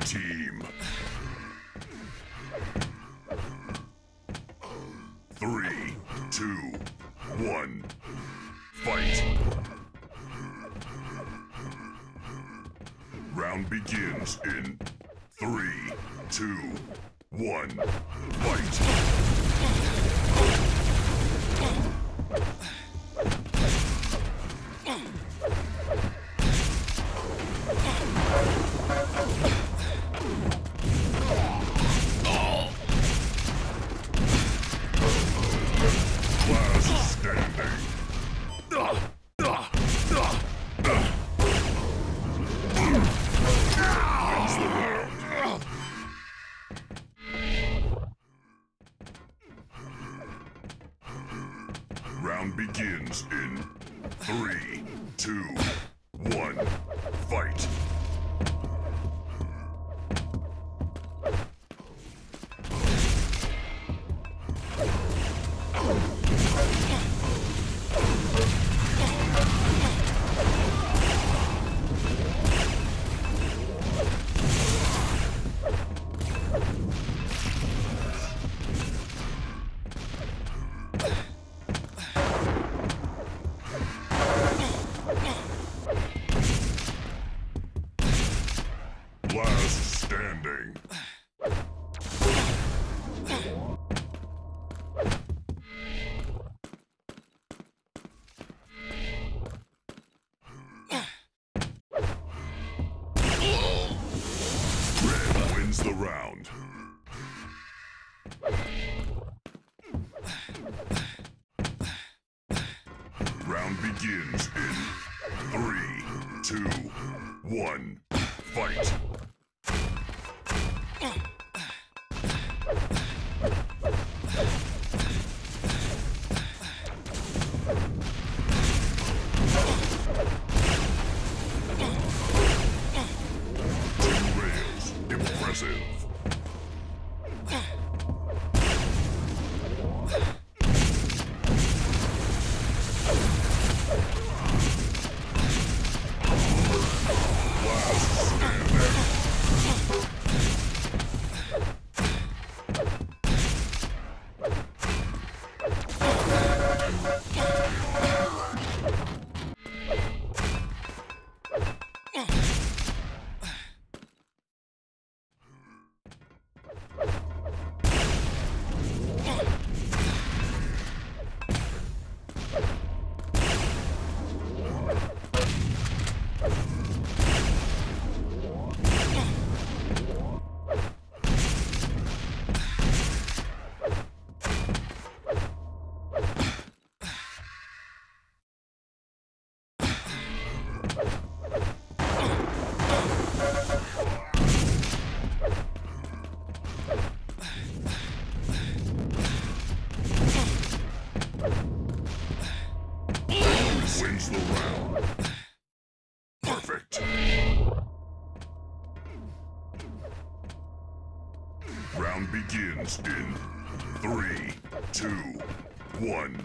team. Three, two, one, fight. Round begins in three, two, one, fight. Round. Round begins in three, two, one, fight. Impressive. Wins the round. Perfect. Round begins in three, two, one.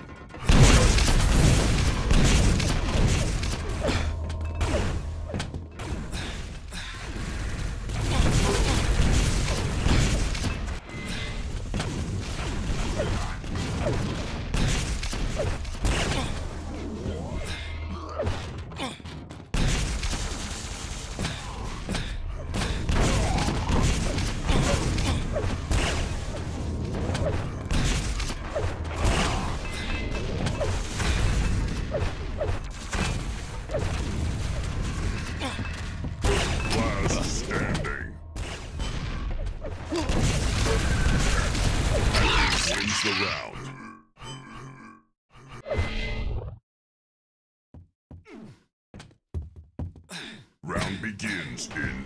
Begins in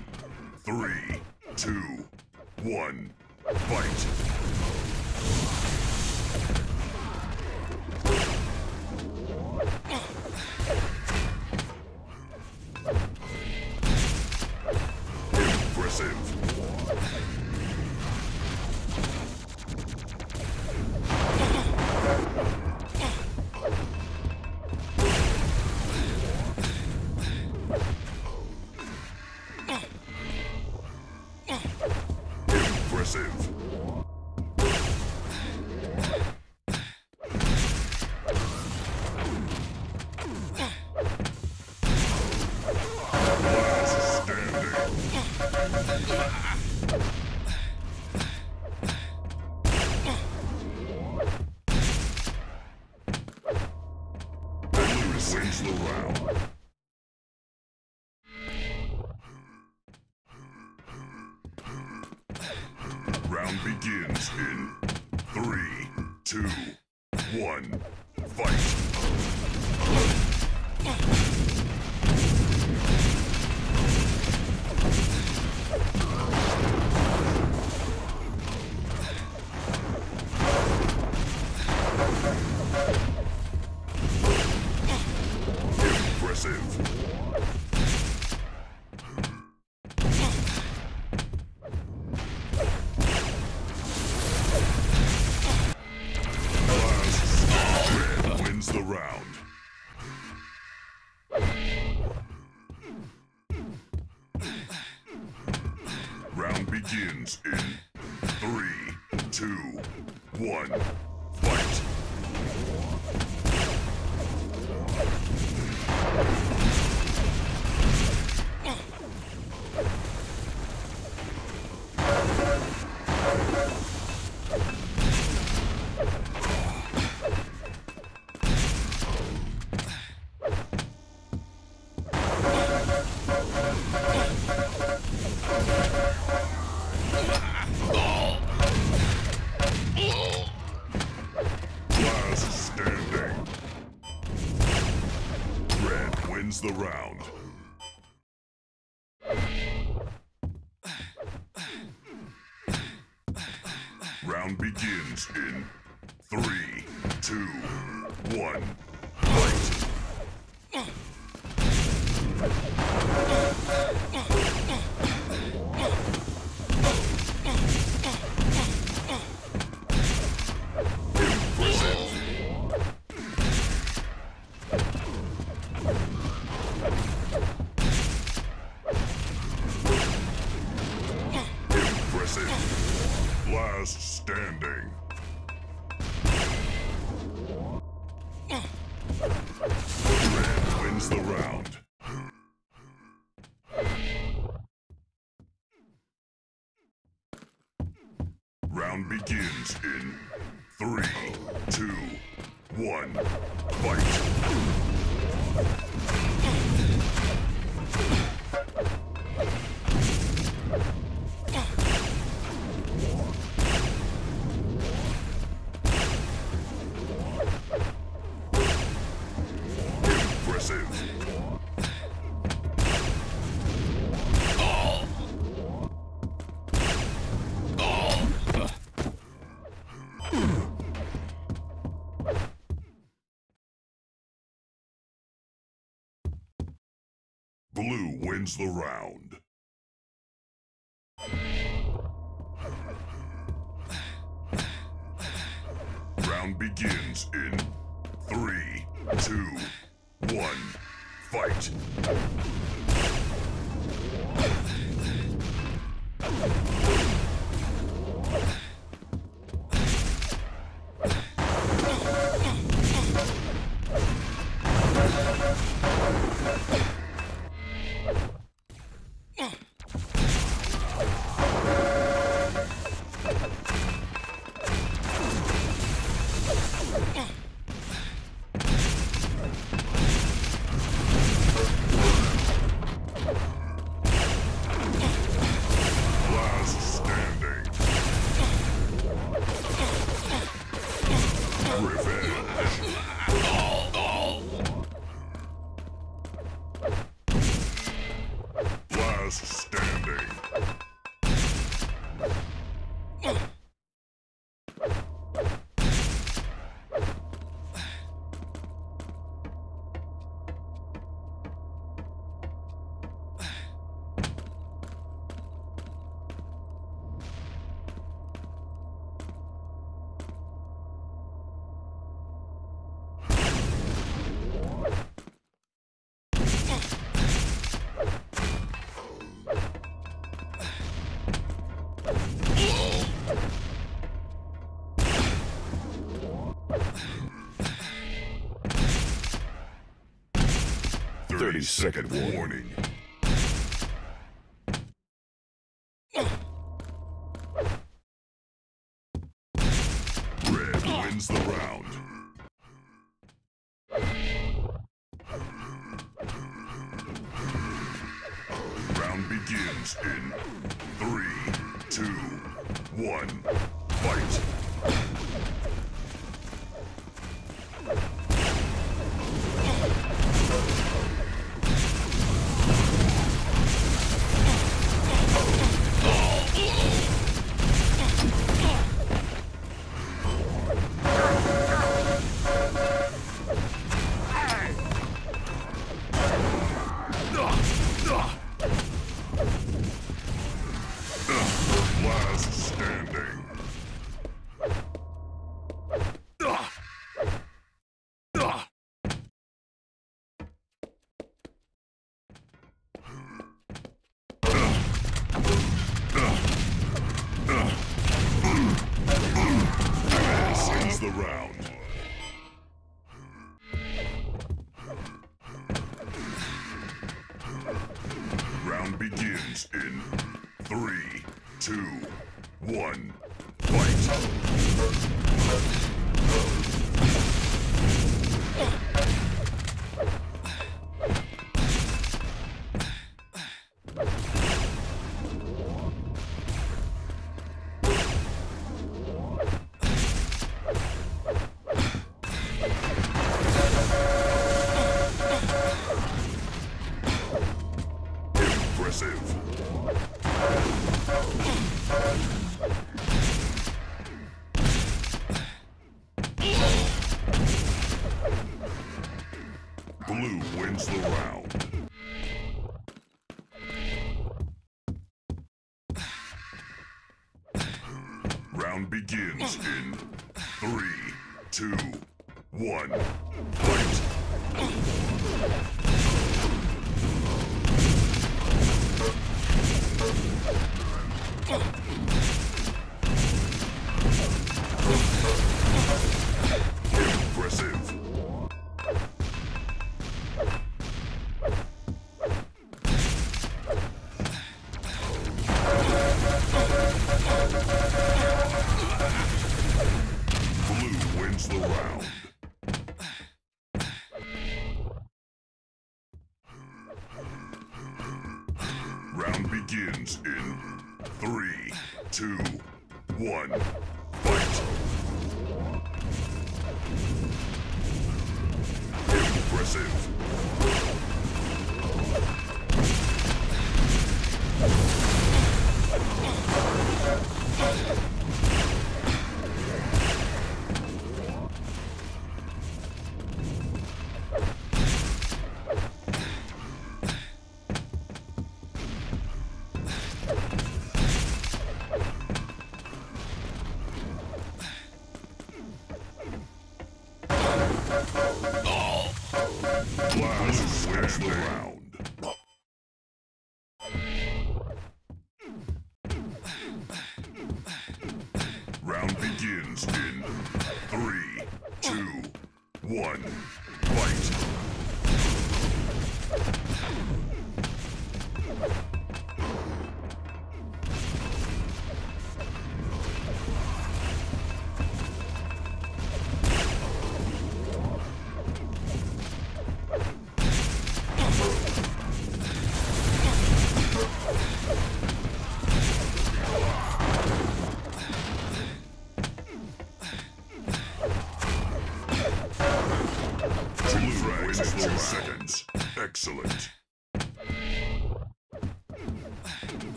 three, two, one, fight. Begins in three, two, one, fight. Wins the round. Round begins in three, two, one, fight. Last standing. Red wins the round. Round begins in three, two, one, fight. Wins the round. Round begins in three, two, one, fight. 30 second warning. Red wins the round. Round begins in three, two, one, in three, two, one, fight! Impressive. Blue wins the round. Round begins in three, two, one, Last wins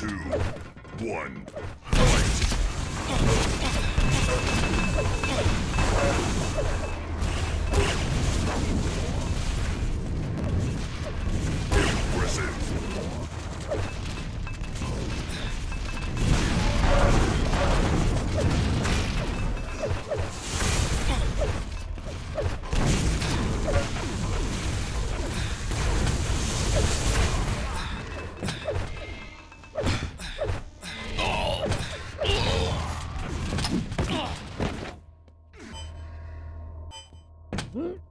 two, one, fight. Mm-hmm.